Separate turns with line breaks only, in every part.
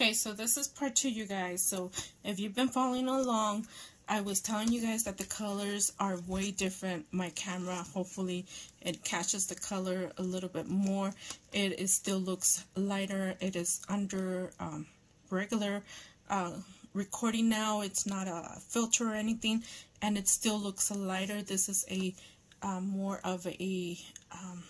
Okay, so this is part two, you guys. So if you've been following along, I was telling you guys that the colors are way different. My camera, hopefully, it catches the color a little bit more. It still looks lighter. It is under um, regular uh, recording now. It's not a filter or anything, and it still looks lighter. This is a uh, more of a, um,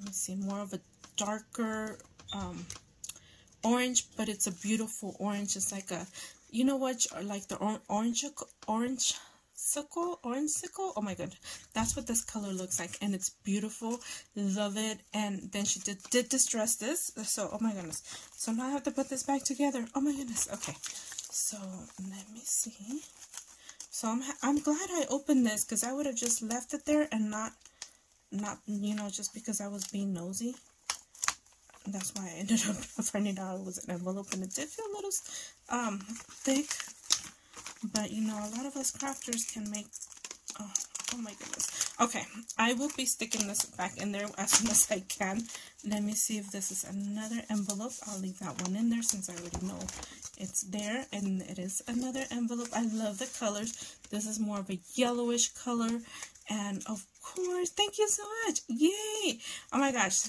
let me see, more of a darker um, orange, but it's a beautiful orange. It's like a, you know what, like the or orange, orange sickle, orange sickle. Oh my god, that's what this color looks like, and it's beautiful. Love it. And then she did did distress this. So oh my goodness. So now I have to put this back together. Oh my goodness. Okay. So let me see. So I'm I'm glad I opened this because I would have just left it there and not not you know just because I was being nosy that's why I ended up finding out it was an envelope and it did feel a little um, thick. But, you know, a lot of us crafters can make... Oh, oh my goodness. Okay, I will be sticking this back in there as soon as I can. Let me see if this is another envelope. I'll leave that one in there since I already know it's there. And it is another envelope. I love the colors. This is more of a yellowish color. And of course, thank you so much. Yay! Oh my gosh,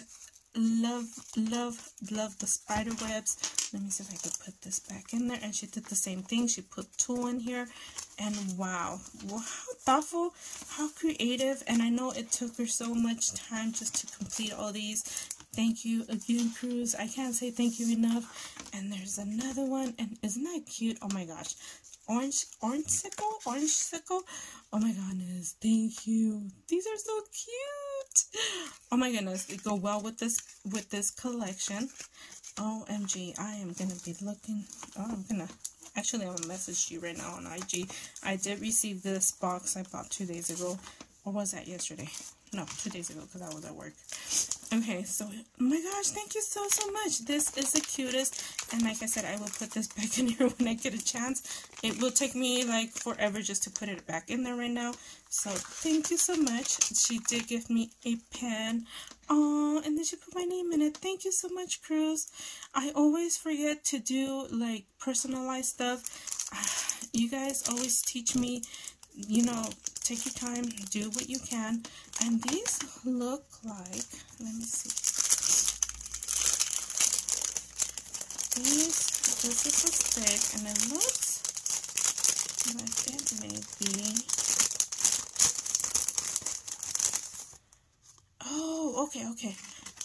love love love the spider webs. Let me see if i can put this back in there. And she did the same thing. She put two in here. And wow. Wow how thoughtful how creative. And i know it took her so much time just to complete all these. Thank you again cruz. I can't say thank you enough. And there's another one. And isn't that cute? Oh my gosh. Orange orange sickle? Orange sickle? Oh my goodness. Thank you. These are so cute oh my goodness they go well with this with this collection. Omg i am gonna be looking oh i'm gonna actually i'm gonna message you right now on ig i did receive this box i bought two days ago. Or was that yesterday no two days ago because i was at work Okay, so, oh my gosh, thank you so, so much. This is the cutest, and like I said, I will put this back in here when I get a chance. It will take me, like, forever just to put it back in there right now. So, thank you so much. She did give me a pen. Oh, and then she put my name in it. Thank you so much, Cruz. I always forget to do, like, personalized stuff. You guys always teach me you know, take your time, do what you can. And these look like, let me see. These, this is a stick, and it looks like it may be. Oh, okay, okay.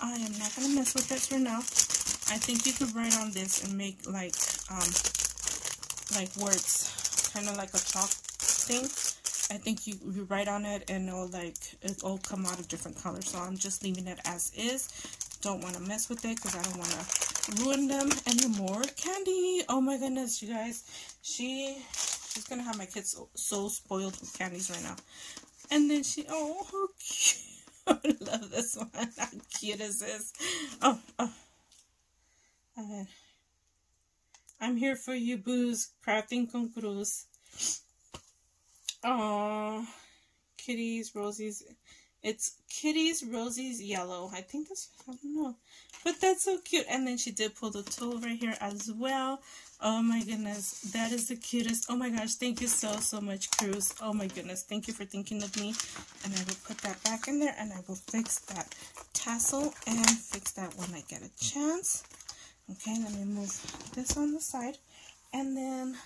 I am not going to mess with this right now. I think you could write on this and make like, um, like words, kind of like a chalk thing. I think you, you write on it and it'll like, it'll come out of different colors. So I'm just leaving it as is. Don't want to mess with it because I don't want to ruin them anymore. Candy, oh my goodness, you guys. She, she's to have my kids so, so spoiled with candies right now. And then she, oh, how cute. I love this one. How cute is this? Oh, oh. I'm here for you, Booze. Crafting con Cruz. Oh, Kitty's Rosie's. It's Kitty's Rosie's yellow. I think that's, I don't know. But that's so cute. And then she did pull the tool right here as well. Oh my goodness. That is the cutest. Oh my gosh. Thank you so, so much, Cruz. Oh my goodness. Thank you for thinking of me. And I will put that back in there and I will fix that tassel and fix that when I get a chance. Okay, let me move this on the side. And then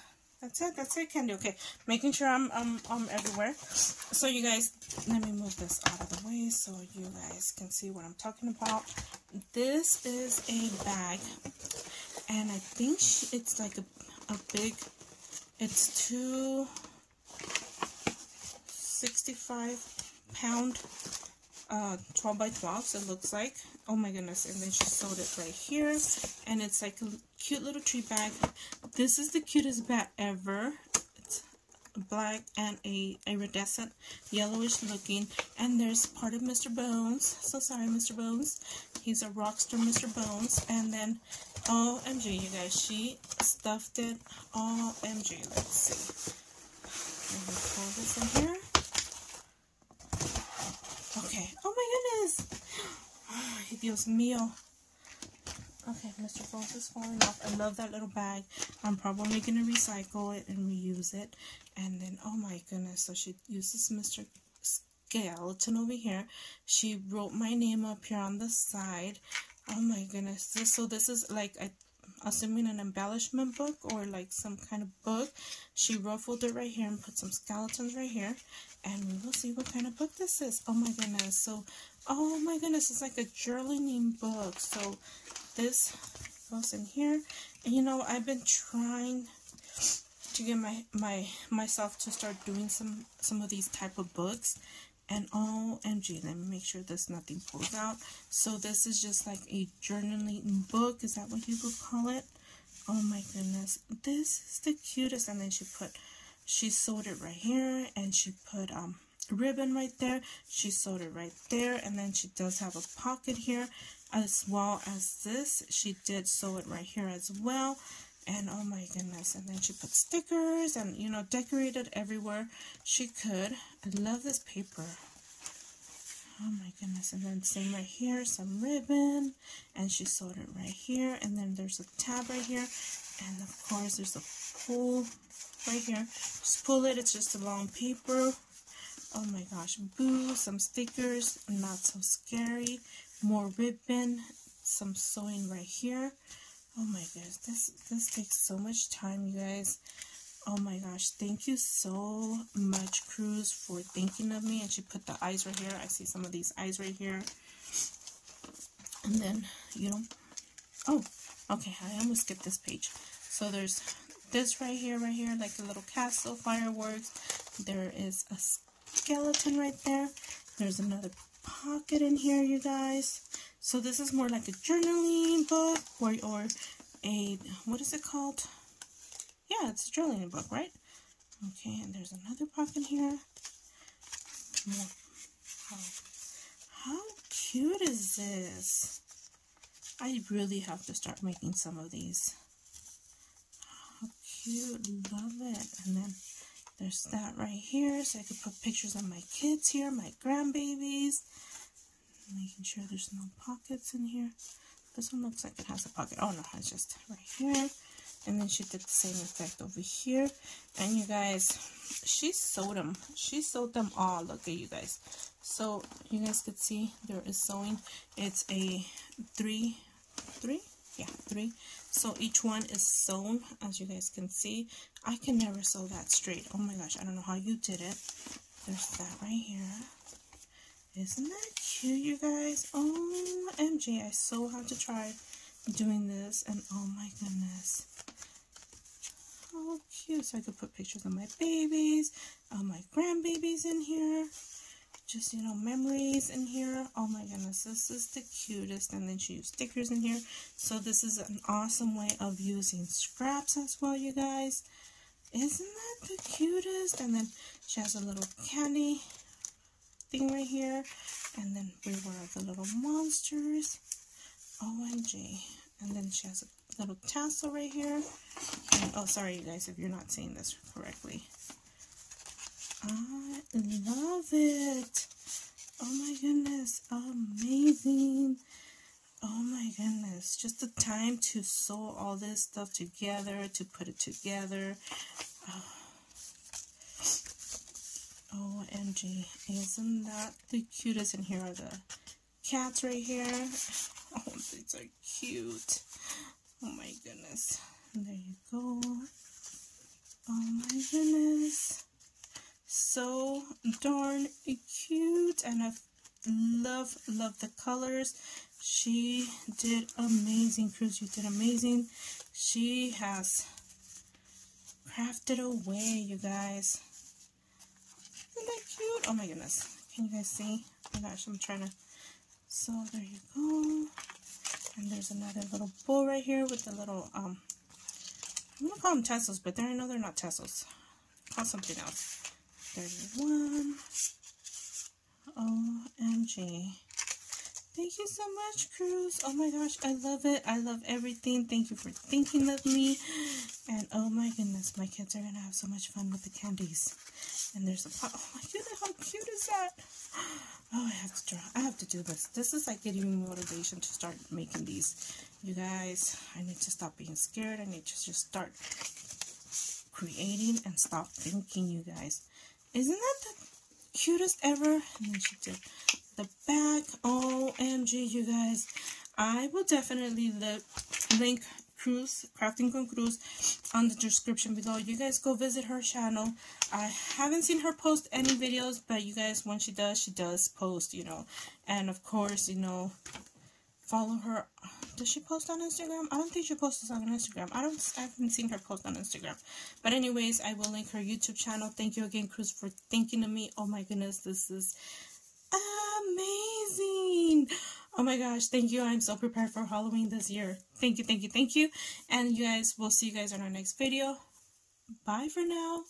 that's it that's it candy okay. Making sure i'm i'm, I'm everywhere. So you guys let me move this out of the way so you guys can see what i'm talking about. This is a bag and i think it's like a, a big it's two 65 pound uh 12 by 12 it looks like. Oh my goodness and then she sewed it right here and it's like a cute little tree bag. This is the cutest bag ever. It's black and a iridescent yellowish looking and there's part of mr bones. So sorry mr bones. He's a rockster mr bones. And then omg you guys she stuffed it. Omg let's see. Me pull this in here Okay. Oh my goodness. Ay, Dios mío. Okay, Mr. Falls is falling off. I love that little bag. I'm probably going to recycle it and reuse it. And then, oh my goodness, so she uses Mr. Skeleton over here. She wrote my name up here on the side. Oh my goodness. This, so this is like, I, assuming an embellishment book or like some kind of book. She ruffled it right here and put some skeletons right here. And we will see what kind of book this is. Oh my goodness. So, oh my goodness, it's like a journaling book. So this goes in here. And you know, I've been trying to get my my myself to start doing some some of these type of books and OMG, let me make sure there's nothing pulled out. So this is just like a journaling book. Is that what you would call it? Oh my goodness. This is the cutest. And then she put, she sewed it right here. And she put um ribbon right there. She sewed it right there. And then she does have a pocket here as well as this. She did sew it right here as well. And oh my goodness. And then she put stickers and, you know, decorated everywhere she could. I love this paper. Oh my goodness. And then same right here, some ribbon. And she sewed it right here. And then there's a tab right here. And of course, there's a pull right here. Just pull it. It's just a long paper. Oh my gosh. Boo. Some stickers. Not so scary. More ribbon. Some sewing right here. Oh my gosh, this this takes so much time, you guys. Oh my gosh, thank you so much, Cruz, for thinking of me. And she put the eyes right here. I see some of these eyes right here. And then, you know, oh, okay, I almost skipped this page. So there's this right here, right here, like a little castle, fireworks. There is a skeleton right there. There's another pocket in here, you guys. So this is more like a journaling book or, or a, what is it called? Yeah, it's a journaling book, right? Okay, and there's another pocket here. How, how cute is this? I really have to start making some of these. How cute, love it. And then there's that right here, so I could put pictures of my kids here, my grandbabies making sure there's no pockets in here. This one looks like it has a pocket. Oh no, it's just right here. And then she did the same effect over here. And you guys, she sewed them. She sewed them all. Look at you guys. So you guys could see there is sewing. It's a three, three? Yeah, three. So each one is sewn, as you guys can see. I can never sew that straight. Oh my gosh, I don't know how you did it. There's that right here. Isn't that cute, you guys? Oh, MJ, I so have to try doing this. And oh my goodness. How cute. So I could put pictures of my babies, of my grandbabies in here. Just, you know, memories in here. Oh my goodness, this is the cutest. And then she used stickers in here. So this is an awesome way of using scraps as well, you guys. Isn't that the cutest? And then she has a little candy thing right here. And then Beware of the Little Monsters. OMG. And then she has a little tassel right here. And, oh, sorry, you guys, if you're not seeing this correctly. I love it. Oh my goodness. Amazing. Oh my goodness. Just the time to sew all this stuff together, to put it together. Oh, OMG. Isn't that the cutest? And here are the cats right here. Oh, these are cute. Oh my goodness. There you go. Oh my goodness. So darn cute. And I love, love the colors. She did amazing, Cruz. You did amazing. She has crafted away, you guys. Isn't that cute? Oh my goodness. Can you guys see? Oh my gosh, I'm trying to. So there you go. And there's another little bowl right here with the little, um, I'm going to call them tassels, but they're, no, they're not tassels. Call something else. 31. OMG. Thank you so much, Cruz. Oh my gosh, I love it. I love everything. Thank you for thinking of me. And oh my goodness, my kids are going to have so much fun with the candies. And there's a pot. Oh my goodness, how cute is that? Oh, I have to draw. I have to do this. This is like getting me motivation to start making these You guys, I need to stop being scared. I need to just start creating and stop thinking, you guys. Isn't that the cutest ever? And then she did the back. OMG, you guys. I will definitely link Cruz, Crafting con Cruz, on the description below. You guys go visit her channel. I haven't seen her post any videos, but you guys, when she does, she does post, you know. And of course, you know, follow her. Does she post on Instagram? I don't think she posts on Instagram. I don't. I haven't seen her post on Instagram. But anyways, I will link her YouTube channel. Thank you again, Cruz, for thinking of me. Oh my goodness, this is amazing. Oh my gosh, thank you. I'm so prepared for Halloween this year. Thank you, thank you, thank you. And you guys, we'll see you guys on our next video. Bye for now.